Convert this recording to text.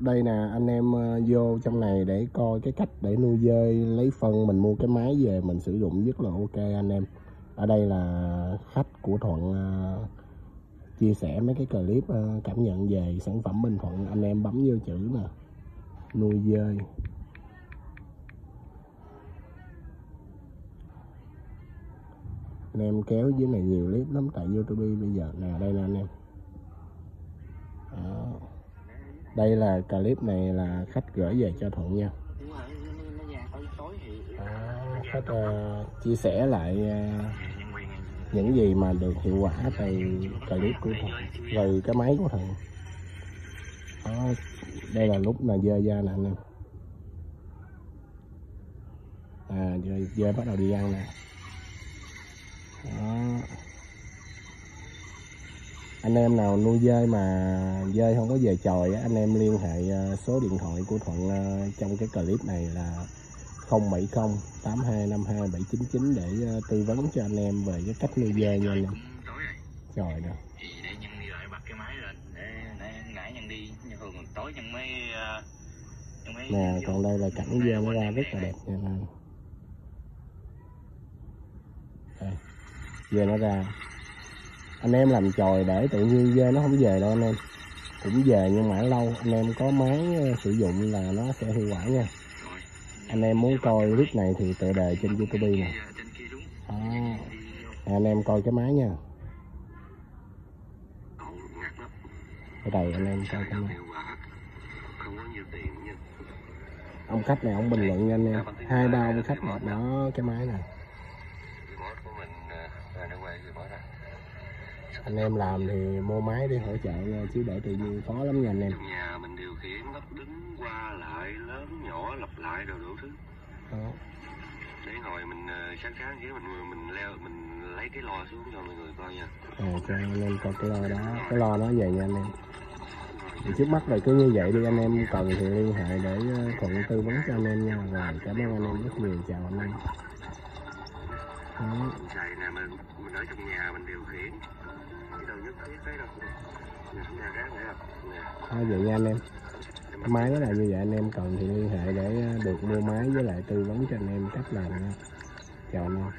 đây nè, anh em ờ, vô trong này để coi cái cách để nuôi dơi lấy phân, mình mua cái máy về mình sử dụng rất là ok anh em. Ở đây là khách của thuận ờ, chia sẻ mấy cái clip ờ, cảm nhận về sản phẩm bình thuận. Anh em bấm vô chữ nè, nuôi dơi anh em kéo dưới này nhiều clip lắm, tại youtube bây giờ. Nè, đây nè anh em. Đó đây là clip này là khách gửi về cho thuận nha. Đó, khách ờ, chia sẻ lại quyền những gì mà được hiệu quả từ clip của thuận từ cái máy của thuận. Đó, đây là lúc là dơ ra nè anh em. À dơ, dơ bắt đầu đi ăn nè. Đó. Anh em nào nuôi dơi mà dơi không có về chòi anh em liên hệ ờ, số điện thoại của thuận ờ, trong cái clip này là 070 8252 799 để ờ, tư vấn cho anh em về cái cách nuôi dơi nha anh em. Trời nè. Thì để nhân đi lại bật cái máy lên. Để để ngải nhân đi. Nhưng thường tối nhân mới nhân mới nè còn đây là cảnh dơ nó ra rất là đẹp nha anh dơ nó ra anh em làm chòi để tự nhiên dê nó không về đâu anh em. Cũng về nhưng mà lâu anh em có máy ờ, sử dụng là nó sẽ hiệu quả nha. Anh em muốn coi clip này thì tự đề trên youtube nè. À, anh em coi cái máy nha. Ở đây anh em coi cái máy. Ông khách này ông bình luận nha anh em. Hai ba ông khách một đó cái máy này anh em làm thì mua máy để hỗ trợ nha chứ để tự nhiên khó lắm nha anh em. Nhà mình điều khiển lắp đứng qua lại lớn nhỏ lặp lại rồi đủ thứ. Đó. để ngồi mình ờ, sáng sáng chứ mình mình leo mình lấy cái lò xuống cho mọi người coi nha. À, cho anh em coi cái lo đó. Cái lo nó về nha anh em. Thì trước mắt là cứ như vậy đi anh em cần thì liên hệ để ờ, thuận tư vấn cho anh em nha. Rồi cảm ơn anh em rất nhiều. Chào anh em đó. xài nè mình mình ở trong nhà mình điều khiển. Cái đâu nhất thiết cái đâu Thôi vậy nha anh em. Cái máy nó là như vậy anh em cần thì liên hệ để ờ, được mua máy với lại tư vấn cho anh em cách làm nha. Chào anh em